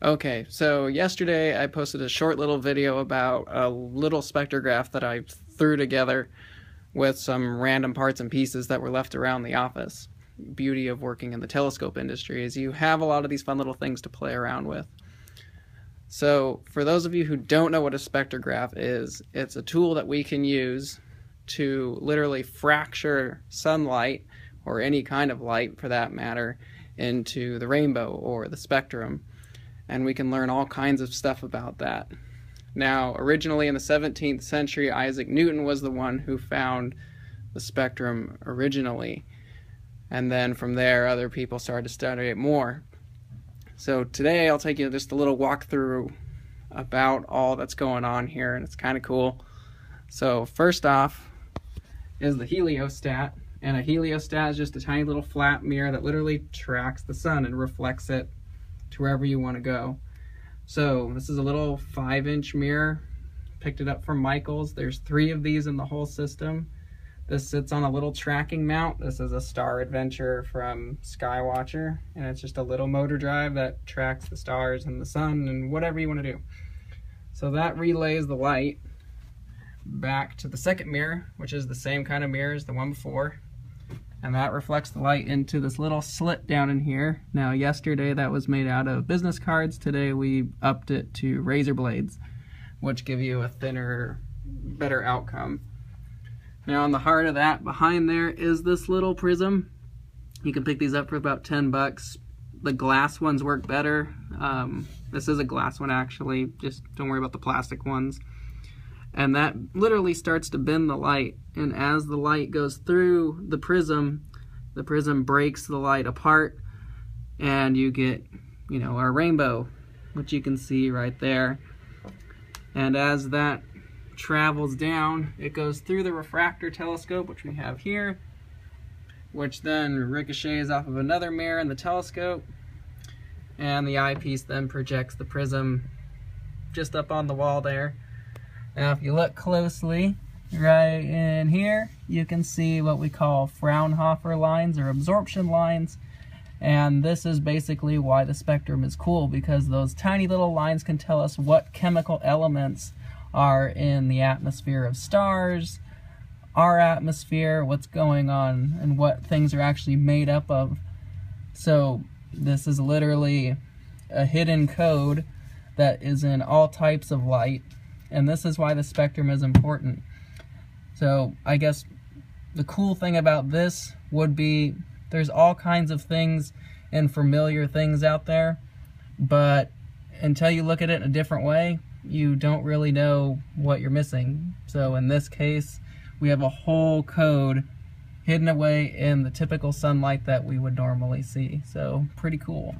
Okay, so yesterday I posted a short little video about a little spectrograph that I threw together with some random parts and pieces that were left around the office. Beauty of working in the telescope industry is you have a lot of these fun little things to play around with. So, for those of you who don't know what a spectrograph is, it's a tool that we can use to literally fracture sunlight or any kind of light for that matter into the rainbow or the spectrum and we can learn all kinds of stuff about that. Now, originally in the 17th century, Isaac Newton was the one who found the spectrum originally, and then from there, other people started to study it more. So today, I'll take you just a little walkthrough about all that's going on here, and it's kind of cool. So first off is the heliostat, and a heliostat is just a tiny little flat mirror that literally tracks the sun and reflects it to wherever you want to go. So this is a little five inch mirror. Picked it up from Michaels. There's three of these in the whole system. This sits on a little tracking mount. This is a Star Adventure from Skywatcher, and it's just a little motor drive that tracks the stars and the sun and whatever you want to do. So that relays the light back to the second mirror, which is the same kind of mirror as the one before and that reflects the light into this little slit down in here. Now yesterday that was made out of business cards, today we upped it to razor blades, which give you a thinner, better outcome. Now on the heart of that, behind there is this little prism. You can pick these up for about 10 bucks. The glass ones work better. Um, this is a glass one actually, just don't worry about the plastic ones and that literally starts to bend the light. And as the light goes through the prism the prism breaks the light apart. And you get you know our rainbow which you can see right there. And as that travels down it goes through the refractor telescope which we have here which then ricochets off of another mirror in the telescope. And the eyepiece then projects the prism just up on the wall there now if you look closely, right in here, you can see what we call Fraunhofer lines or absorption lines. And this is basically why the spectrum is cool because those tiny little lines can tell us what chemical elements are in the atmosphere of stars, our atmosphere, what's going on, and what things are actually made up of. So this is literally a hidden code that is in all types of light and this is why the spectrum is important. So I guess the cool thing about this would be there's all kinds of things and familiar things out there, but until you look at it in a different way, you don't really know what you're missing. So in this case, we have a whole code hidden away in the typical sunlight that we would normally see. So pretty cool.